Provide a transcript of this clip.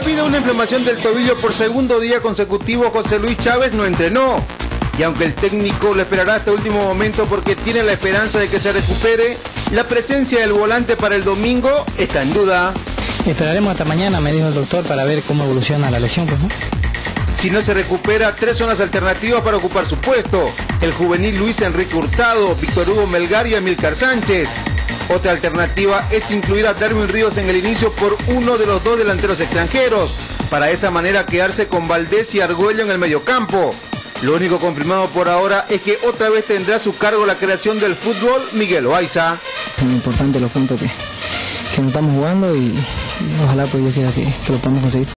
Debido a una inflamación del tobillo por segundo día consecutivo, José Luis Chávez no entrenó. Y aunque el técnico lo esperará hasta último momento porque tiene la esperanza de que se recupere, la presencia del volante para el domingo está en duda. Esperaremos hasta mañana, me dijo el doctor, para ver cómo evoluciona la lesión. Pues, si no se recupera, tres zonas alternativas para ocupar su puesto. El juvenil Luis Enrique Hurtado, Víctor Hugo Melgar y Amilcar Sánchez. Otra alternativa es incluir a Darwin Ríos en el inicio por uno de los dos delanteros extranjeros, para esa manera quedarse con Valdés y Argüello en el mediocampo. Lo único confirmado por ahora es que otra vez tendrá a su cargo la creación del fútbol Miguel Oaiza. Son importantes los puntos que, que estamos jugando y, ojalá pues yo quiera que, que lo podamos conseguir.